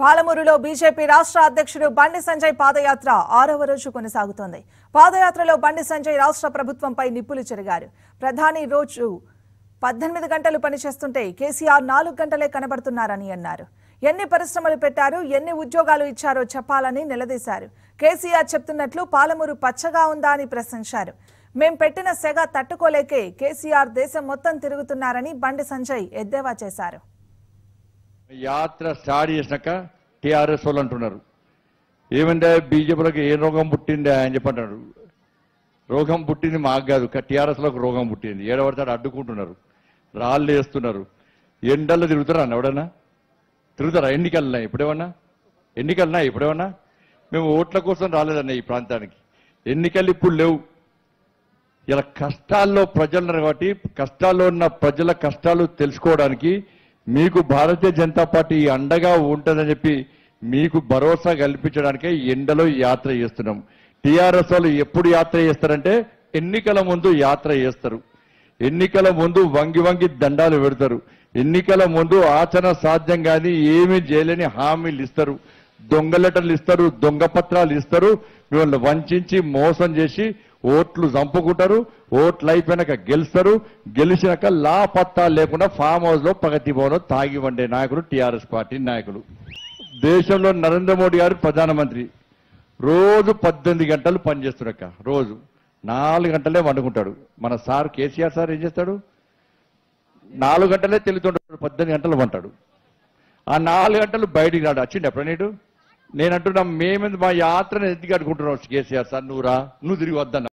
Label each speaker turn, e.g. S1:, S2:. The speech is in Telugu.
S1: పాలమూరులో బీజేపీ రాష్ట్ర అధ్యక్షుడు బండి సంజయ్ పాదయాత్ర ఆరవ రోజు కొనసాగుతోంది. పాదయాత్రలో బండి సంజయ్ రాష్ట్ర ప్రభుత్వంపై నిప్పులు చెరిగారు. ప్రధాని రోజు పద్దెనిమిది గంటలు పనిచేస్తుంటే కేసీఆర్ నాలుగు గంటలే కనబడుతున్నారని అన్నారు. ఎన్ని పరిశ్రమలు పెట్టారు ఎన్ని ఉద్యోగాలు ఇచ్చారో చెప్పాలని నిలదీశారు. కేసీఆర్ చెప్తున్నట్లు పాలమూరు పచ్చగా ఉందా అని ప్రశ్నించారు. మేం పెట్టిన సెగ తట్టుకోలేకే కేసీఆర్ దేశం మొత్తం తిరుగుతున్నారని బండి సంజయ్ ఎద్దేవా చేశారు.
S2: యాత్ర స్టార్ట్ చేసినాక టీఆర్ఎస్ వాళ్ళు అంటున్నారు. ఏమంటే బీజేపీలకు ఏ రోగం పుట్టింది అని చెప్పి రోగం పుట్టింది మాకు కాదు టీఆర్ఎస్లోకి రోగం పుట్టింది. ఏడవడతాడు అడ్డుకుంటున్నారు. రాళ్ళు వేస్తున్నారు. ఎండల్లో తిరుగుతారా అన్న ఎవడన్నా? తిరుగుతారా? ఎన్నికలన్నా? ఇప్పుడేమన్నా ఎన్నికలన్నా? ఇప్పుడేమన్నా మేము ఓట్ల కోసం రాలేదన్న ఈ ప్రాంతానికి. ఎన్నికలు ఇప్పుడు లేవు. ఇలా కష్టాల్లో ప్రజలు ఉన్నారు కాబట్టి కష్టాల్లో ఉన్న ప్రజల కష్టాలు తెలుసుకోవడానికి మీకు భారతీయ జనతా పార్టీ అండగా ఉంటుందని చెప్పి మీకు భరోసా కల్పించడానికే ఎండలో యాత్ర చేస్తున్నాం. టీఆర్ఎస్ వాళ్ళు ఎప్పుడు యాత్ర చేస్తారంటే ఎన్నికల ముందు యాత్ర చేస్తారు. ఎన్నికల ముందు వంగి వంగి దండాలు పెడతారు. ఎన్నికల ముందు ఆచరణ సాధ్యం కానీ ఏమీ చేయలేని హామీలు ఇస్తారు. దొంగ లెటర్లు ఇస్తారు దొంగ పత్రాలు ఇస్తారు. మిమ్మల్ని వంచి మోసం చేసి ఓట్లు చంపుకుంటారు ఓట్లు అయిపోయినాక గెలుస్తారు గెలిచినాక లా పత్తా లేకుండా ఫామ్ హౌస్లో ప్రగతి తాగి వండే నాయకుడు టీఆర్ఎస్ పార్టీ నాయకులు. దేశంలో నరేంద్ర మోడీ గారు ప్రధానమంత్రి. రోజు పద్దెనిమిది గంటలు పనిచేస్తున్నాక రోజు. నాలుగు గంటలే వండుకుంటాడు. మన సార్ కేసీఆర్ సార్ ఏం చేస్తాడు? నాలుగు గంటలే తెలుతుంటాడు పద్దెనిమిది గంటలు వంటాడు. ఆ నాలుగు గంటలు బయటికి రాడు. వచ్చిండు ఎప్పుడు నీడు నేను అంటున్నా మేమెందు మా యాత్రను ఎత్తికట్టుకుంటున్నాం కేసీఆర్ సార్? నువ్వు రా నువ్వు తిరిగి వద్దన్నా